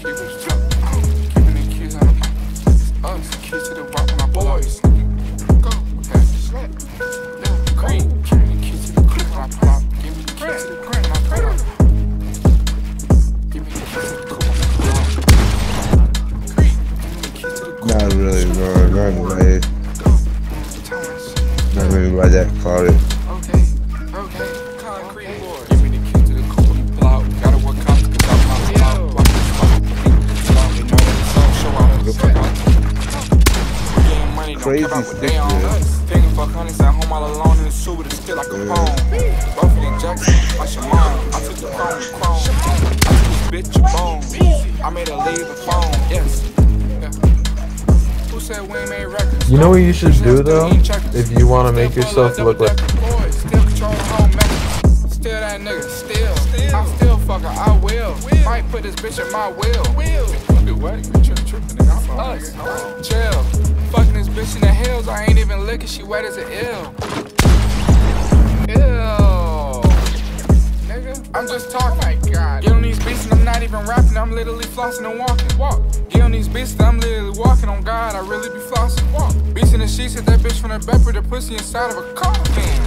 keeping the keys on the us. Keys to the rock, my boys. Not really, bro. Not really. Not really about that quality. Okay, okay. Concrete boy. Give me the key to the coupe, we pull out. Gotta work out, cause I'm not. Watch this fuck. Slow, they know that it's all show out. Look at We getting money, don't Crazy care about what they on. man. Thinking fuck honey's at home all alone in the suit with a still like a phone. Both of them Jackson, like your mom. I took the with chrome. I took this bitch a bone. I made her leave You know what you should do though? If you want to make yourself look like. Still control the whole message. Still that nigga. Still. I still fuck her. I will. Might put this bitch in my will. Will. Do what? You tripping, tripping, nigga. I'm us. Chill. Fucking this bitch in the hills. I ain't even licking. She wet as an ill. Just talking. Get on these beats and I'm not even rapping. I'm literally flossing and walking. Walk. Get on these beats and I'm literally walking. On God, I really be flossing. Walk. Beats in the sheets. Hit that bitch from the back with the pussy inside of a coffin.